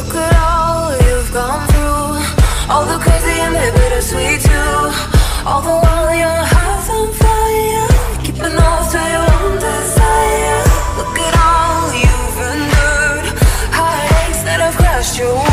Look at all you've gone through. All the crazy and the bittersweet too. All the while your heart's on fire. Keeping off to your own desire. Look at all you've endured. Heartaches that have crushed your world